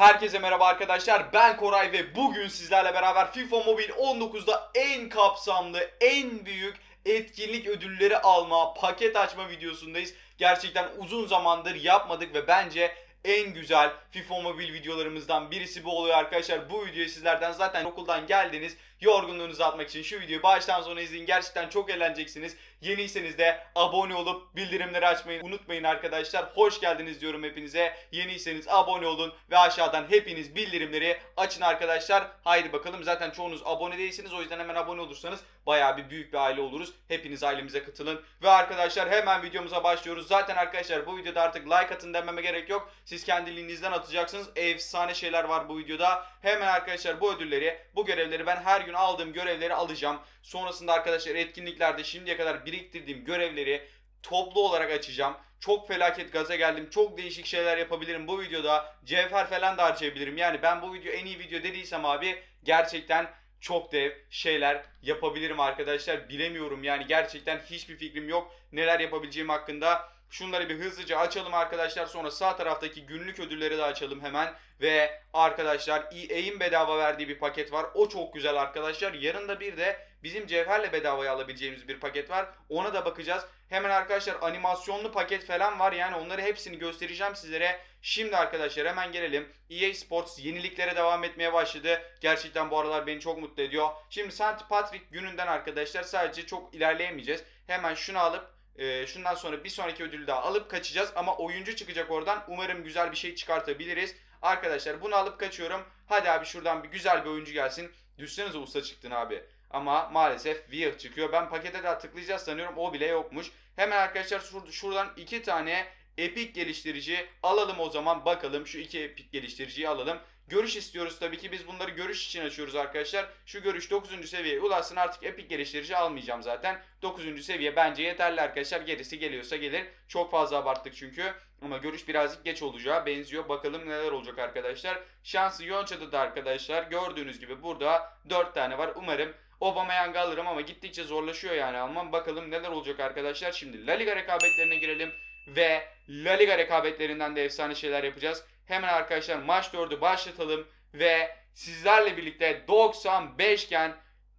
Herkese merhaba arkadaşlar ben Koray ve bugün sizlerle beraber FIFA Mobile 19'da en kapsamlı, en büyük etkinlik ödülleri alma, paket açma videosundayız. Gerçekten uzun zamandır yapmadık ve bence en güzel FIFA Mobile videolarımızdan birisi bu oluyor arkadaşlar. Bu videoyu sizlerden zaten okuldan geldiniz. Yorgunluğunuzu atmak için şu videoyu baştan sona izleyin. Gerçekten çok eğleneceksiniz. Yeniyseniz de abone olup bildirimleri açmayı unutmayın arkadaşlar. Hoş geldiniz diyorum hepinize. Yeniyseniz abone olun ve aşağıdan hepiniz bildirimleri açın arkadaşlar. Haydi bakalım zaten çoğunuz abone değilsiniz. O yüzden hemen abone olursanız bayağı bir büyük bir aile oluruz. Hepiniz ailemize katılın. Ve arkadaşlar hemen videomuza başlıyoruz. Zaten arkadaşlar bu videoda artık like atın dememe gerek yok. Siz kendiliğinizden atacaksınız. Efsane şeyler var bu videoda. Hemen arkadaşlar bu ödülleri, bu görevleri ben her gün aldığım görevleri alacağım. Sonrasında arkadaşlar etkinliklerde şimdiye kadar biriktirdiğim görevleri toplu olarak açacağım. Çok felaket gaza geldim. Çok değişik şeyler yapabilirim bu videoda. Cevher falan da harcayabilirim. Yani ben bu video en iyi video dediysem abi gerçekten çok dev şeyler yapabilirim arkadaşlar. Bilemiyorum yani gerçekten hiçbir fikrim yok. Neler yapabileceğim hakkında. Şunları bir hızlıca açalım arkadaşlar. Sonra sağ taraftaki günlük ödülleri de açalım hemen. Ve arkadaşlar EA'in bedava verdiği bir paket var. O çok güzel arkadaşlar. Yarın da bir de bizim Cevher'le bedavaya alabileceğimiz bir paket var. Ona da bakacağız. Hemen arkadaşlar animasyonlu paket falan var. Yani onları hepsini göstereceğim sizlere. Şimdi arkadaşlar hemen gelelim. EA Sports yeniliklere devam etmeye başladı. Gerçekten bu aralar beni çok mutlu ediyor. Şimdi St. Patrick gününden arkadaşlar sadece çok ilerleyemeyeceğiz. Hemen şunu alıp e, şundan sonra bir sonraki ödülü daha alıp kaçacağız. Ama oyuncu çıkacak oradan. Umarım güzel bir şey çıkartabiliriz. Arkadaşlar bunu alıp kaçıyorum. Hadi abi şuradan bir güzel bir oyuncu gelsin. Düşsenize usta çıktın abi. Ama maalesef Weir çıkıyor. Ben pakete daha tıklayacağız sanıyorum. O bile yokmuş. Hemen arkadaşlar şur- şuradan iki tane epik geliştirici alalım o zaman. Bakalım şu iki epik geliştiriciyi alalım. Görüş istiyoruz tabii ki. Biz bunları görüş için açıyoruz arkadaşlar. Şu görüş 9. seviyeye ulaşsın. Artık epik geliştirici almayacağım zaten. 9. seviye bence yeterli arkadaşlar. Gerisi geliyorsa gelir. Çok fazla abarttık çünkü. Ama görüş birazcık geç olacağı benziyor. Bakalım neler olacak arkadaşlar. Şansı Yonca'da da arkadaşlar. Gördüğünüz gibi burada 4 tane var. Umarım Aubameyang alırım ama gittikçe zorlaşıyor yani almam. Bakalım neler olacak arkadaşlar. Şimdi La Liga rekabetlerine girelim. Ve La Liga rekabetlerinden de efsane şeyler yapacağız. Hemen arkadaşlar maç 4'ü başlatalım. Ve sizlerle birlikte 95 iken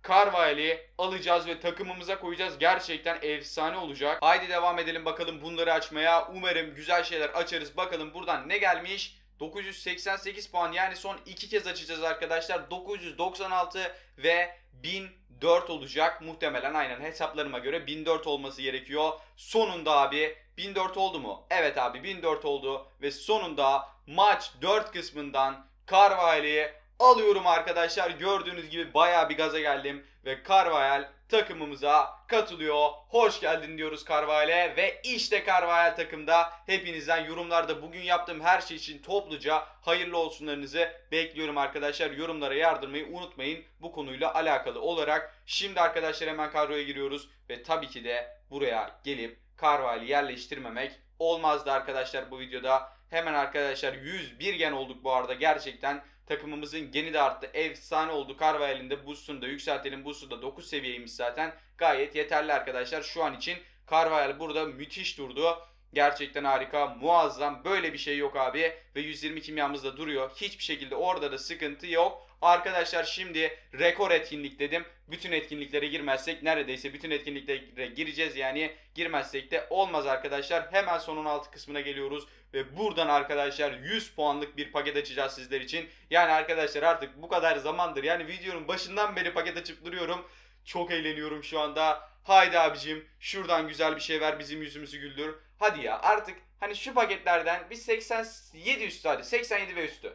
Carvalho'yu alacağız ve takımımıza koyacağız. Gerçekten efsane olacak. Haydi devam edelim bakalım bunları açmaya. Umarım güzel şeyler açarız. Bakalım buradan ne gelmiş? 988 puan yani son iki kez açacağız arkadaşlar. 996 ve 1004 olacak. Muhtemelen aynen hesaplarıma göre 1004 olması gerekiyor. Sonunda abi 1004 oldu mu? Evet abi 1004 oldu ve sonunda maç 4 kısmından Carvalho'yu alıyorum arkadaşlar. Gördüğünüz gibi baya bir gaza geldim ve Carvajal takımımıza katılıyor. Hoş geldin diyoruz Carvajal'e ve işte Carvajal takımda. Hepinizden yorumlarda bugün yaptığım her şey için topluca hayırlı olsunlarınızı bekliyorum arkadaşlar. Yorumlara yardırmayı unutmayın bu konuyla alakalı olarak. Şimdi arkadaşlar hemen kadroya giriyoruz ve tabii ki de buraya gelip Carvajal'i yerleştirmemek olmazdı arkadaşlar bu videoda. Hemen arkadaşlar 101 gen olduk bu arada gerçekten takımımızın geni de arttı. Efsane oldu. Carvajal'in de boostunu da yükseltelim. Boostu da 9 seviyeymiş zaten. Gayet yeterli arkadaşlar şu an için. Carvajal burada müthiş durdu. Gerçekten harika, muazzam. Böyle bir şey yok abi. Ve 120 kimyamız da duruyor. Hiçbir şekilde orada da sıkıntı yok. Arkadaşlar şimdi rekor etkinlik dedim. Bütün etkinliklere girmezsek neredeyse bütün etkinliklere gireceğiz yani. Girmezsek de olmaz arkadaşlar. Hemen sonun altı kısmına geliyoruz. Ve buradan arkadaşlar 100 puanlık bir paket açacağız sizler için. Yani arkadaşlar artık bu kadar zamandır yani videonun başından beri paket açıp duruyorum. Çok eğleniyorum şu anda. Haydi abicim şuradan güzel bir şey ver bizim yüzümüzü güldür. Hadi ya artık hani şu paketlerden bir 87 üstü hadi 87 ve üstü.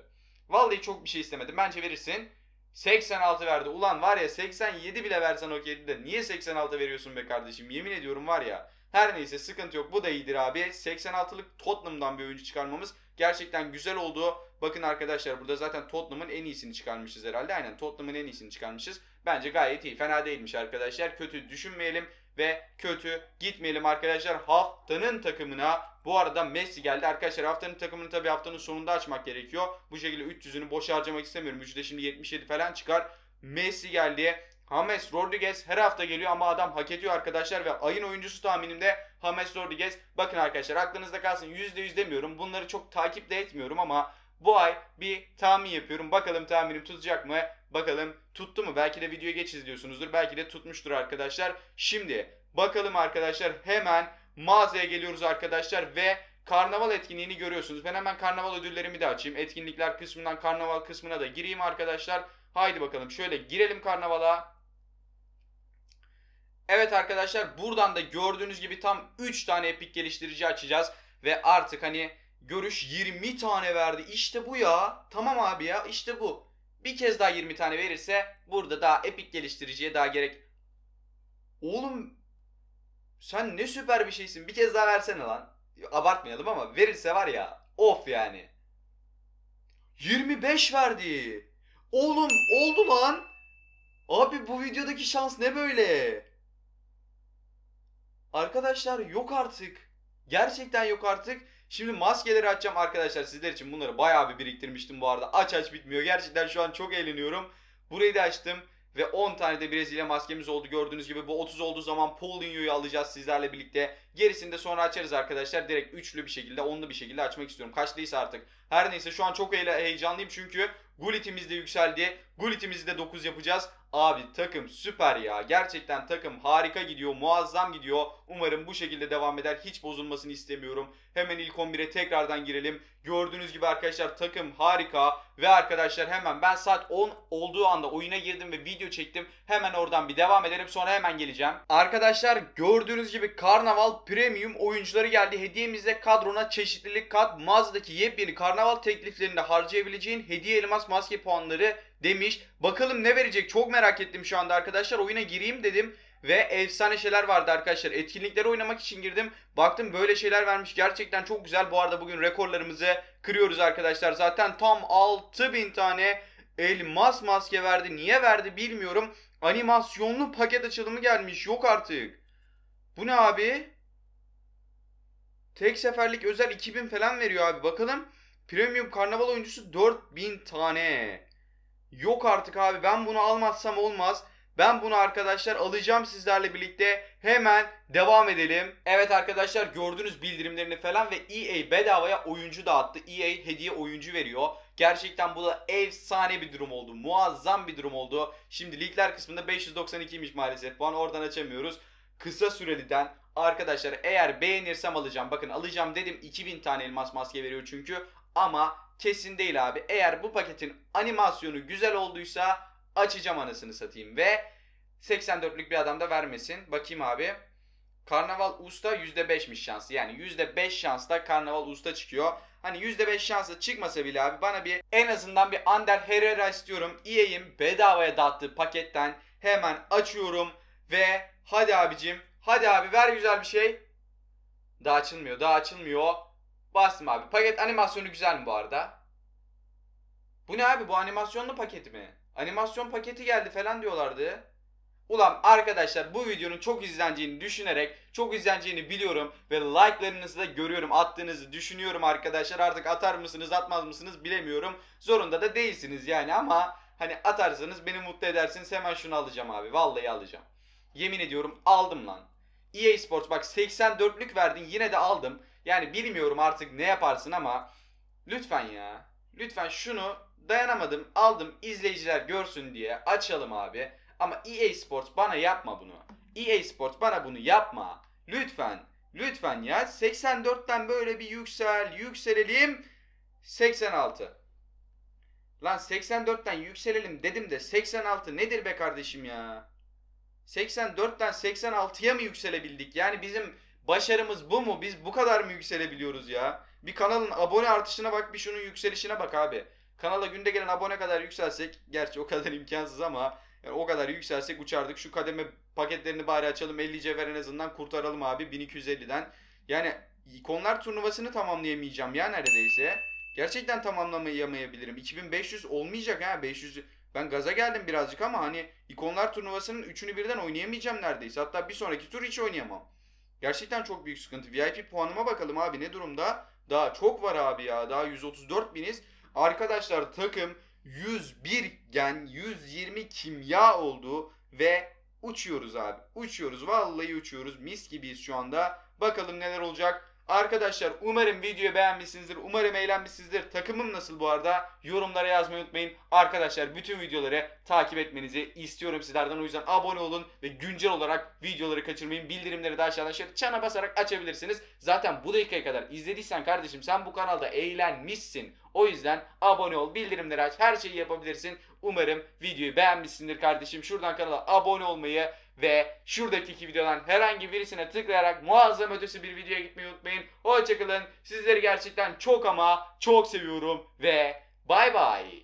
Vallahi çok bir şey istemedim. Bence verirsin. 86 verdi. Ulan var ya 87 bile versen okeydi de niye 86 veriyorsun be kardeşim? Yemin ediyorum var ya. Her neyse sıkıntı yok. Bu da iyidir abi. 86'lık Tottenham'dan bir oyuncu çıkarmamız gerçekten güzel oldu. Bakın arkadaşlar burada zaten Tottenham'ın en iyisini çıkarmışız herhalde. Aynen Tottenham'ın en iyisini çıkarmışız. Bence gayet iyi. Fena değilmiş arkadaşlar. Kötü düşünmeyelim ve kötü gitmeyelim arkadaşlar. Haftanın takımına bu arada Messi geldi. Arkadaşlar haftanın takımını tabii haftanın sonunda açmak gerekiyor. Bu şekilde 300'ünü boş harcamak istemiyorum. Üçte şimdi 77 falan çıkar. Messi geldi. James Rodriguez her hafta geliyor ama adam hak ediyor arkadaşlar ve ayın oyuncusu tahminimde James Rodriguez. Bakın arkadaşlar aklınızda kalsın %100 demiyorum. Bunları çok takip de etmiyorum ama bu ay bir tahmin yapıyorum. Bakalım tahminim tutacak mı? Bakalım tuttu mu? Belki de videoya geç izliyorsunuzdur. Belki de tutmuştur arkadaşlar. Şimdi bakalım arkadaşlar hemen mağazaya geliyoruz arkadaşlar ve karnaval etkinliğini görüyorsunuz. Ben hemen karnaval ödüllerimi de açayım. Etkinlikler kısmından karnaval kısmına da gireyim arkadaşlar. Haydi bakalım şöyle girelim karnavala. Evet arkadaşlar buradan da gördüğünüz gibi tam 3 tane epik geliştirici açacağız. Ve artık hani görüş 20 tane verdi. İşte bu ya. Tamam abi ya işte bu. Bir kez daha 20 tane verirse burada daha epik geliştiriciye daha gerek... Oğlum sen ne süper bir şeysin. Bir kez daha versene lan. Abartmayalım ama verirse var ya of yani. 25 verdi. Oğlum oldu lan. Abi bu videodaki şans ne böyle? Arkadaşlar yok artık. Gerçekten yok artık. Şimdi maskeleri açacağım arkadaşlar sizler için bunları bayağı bir biriktirmiştim bu arada. Aç aç bitmiyor. Gerçekten şu an çok eğleniyorum. Burayı da açtım. Ve 10 tane de Brezilya maskemiz oldu. Gördüğünüz gibi bu 30 olduğu zaman Paulinho'yu alacağız sizlerle birlikte. Gerisini de sonra açarız arkadaşlar. Direkt üçlü bir şekilde, onlu bir şekilde açmak istiyorum. Kaçlıysa artık. Her neyse şu an çok heyecanlıyım çünkü Gullit'imiz de yükseldi. Gullit'imizi de 9 yapacağız. Abi takım süper ya. Gerçekten takım harika gidiyor. Muazzam gidiyor. Umarım bu şekilde devam eder. Hiç bozulmasını istemiyorum. Hemen ilk 11'e tekrardan girelim. Gördüğünüz gibi arkadaşlar takım harika. Ve arkadaşlar hemen ben saat 10 olduğu anda oyuna girdim ve video çektim. Hemen oradan bir devam edelim. Sonra hemen geleceğim. Arkadaşlar gördüğünüz gibi Karnaval Premium oyuncuları geldi. Hediyemizde kadrona çeşitlilik kat. Mağazadaki yepyeni Karnaval tekliflerinde harcayabileceğin hediye elmas maske puanları demiş. Bakalım ne verecek çok merak ettim şu anda arkadaşlar. Oyuna gireyim dedim. Ve efsane şeyler vardı arkadaşlar. Etkinlikleri oynamak için girdim. Baktım böyle şeyler vermiş. Gerçekten çok güzel. Bu arada bugün rekorlarımızı kırıyoruz arkadaşlar. Zaten tam 6000 tane elmas maske verdi. Niye verdi bilmiyorum. Animasyonlu paket açılımı gelmiş. Yok artık. Bu ne abi? Tek seferlik özel 2000 falan veriyor abi. Bakalım. Premium karnaval oyuncusu 4000 tane. Yok artık abi ben bunu almazsam olmaz. Ben bunu arkadaşlar alacağım sizlerle birlikte. Hemen devam edelim. Evet arkadaşlar gördüğünüz bildirimlerini falan ve EA bedavaya oyuncu dağıttı. EA hediye oyuncu veriyor. Gerçekten bu da efsane bir durum oldu. Muazzam bir durum oldu. Şimdi ligler kısmında 592'ymiş maalesef. Puan oradan açamıyoruz. Kısa süreliden arkadaşlar eğer beğenirsem alacağım. Bakın alacağım dedim 2000 tane elmas maske veriyor çünkü. Ama kesin değil abi. Eğer bu paketin animasyonu güzel olduysa açacağım anasını satayım ve 84'lük bir adam da vermesin. Bakayım abi. Karnaval Usta %5'miş şansı. Yani %5 şansla Karnaval Usta çıkıyor. Hani %5 şansla çıkmasa bile abi bana bir en azından bir Ander Herrera istiyorum. EA'in bedavaya dağıttığı paketten hemen açıyorum ve hadi abicim hadi abi ver güzel bir şey. Daha açılmıyor daha açılmıyor. Bastım abi. Paket animasyonu güzel mi bu arada? Bu ne abi bu animasyonlu paketi mi? Animasyon paketi geldi falan diyorlardı. Ulan arkadaşlar bu videonun çok izleneceğini düşünerek çok izleneceğini biliyorum ve like'larınızı da görüyorum attığınızı düşünüyorum arkadaşlar artık atar mısınız atmaz mısınız bilemiyorum zorunda da değilsiniz yani ama hani atarsanız beni mutlu edersiniz hemen şunu alacağım abi vallahi alacağım yemin ediyorum aldım lan EA Sports bak 84'lük verdin yine de aldım yani bilmiyorum artık ne yaparsın ama lütfen ya lütfen şunu dayanamadım aldım izleyiciler görsün diye açalım abi ama EA Sports bana yapma bunu. EA Sports bana bunu yapma. Lütfen. Lütfen ya. 84'ten böyle bir yüksel. Yükselelim. 86. Lan 84'ten yükselelim dedim de 86 nedir be kardeşim ya? 84'ten 86'ya mı yükselebildik? Yani bizim başarımız bu mu? Biz bu kadar mı yükselebiliyoruz ya? Bir kanalın abone artışına bak bir şunun yükselişine bak abi. Kanala günde gelen abone kadar yükselsek gerçi o kadar imkansız ama yani o kadar yükselsek uçardık. Şu kademe paketlerini bari açalım. 50 cevher en azından kurtaralım abi 1250'den. Yani ikonlar turnuvasını tamamlayamayacağım ya neredeyse. Gerçekten tamamlayamayabilirim. 2500 olmayacak ha 500 ben gaza geldim birazcık ama hani ikonlar turnuvasının üçünü birden oynayamayacağım neredeyse. Hatta bir sonraki tur hiç oynayamam. Gerçekten çok büyük sıkıntı. VIP puanıma bakalım abi ne durumda? Daha çok var abi ya. Daha 134 biniz. Arkadaşlar takım 101 gen 120 kimya oldu ve uçuyoruz abi. Uçuyoruz. Vallahi uçuyoruz. Mis gibiyiz şu anda. Bakalım neler olacak. Arkadaşlar umarım videoyu beğenmişsinizdir. Umarım eğlenmişsinizdir. Takımım nasıl bu arada? Yorumlara yazmayı unutmayın. Arkadaşlar bütün videoları takip etmenizi istiyorum sizlerden. O yüzden abone olun ve güncel olarak videoları kaçırmayın. Bildirimleri de aşağıdan şöyle çana basarak açabilirsiniz. Zaten bu dakikaya kadar izlediysen kardeşim sen bu kanalda eğlenmişsin. O yüzden abone ol, bildirimleri aç, her şeyi yapabilirsin. Umarım videoyu beğenmişsindir kardeşim. Şuradan kanala abone olmayı ve şuradaki iki videodan herhangi birisine tıklayarak muazzam ötesi bir videoya gitmeyi unutmayın. Hoşçakalın. Sizleri gerçekten çok ama çok seviyorum ve bay bay.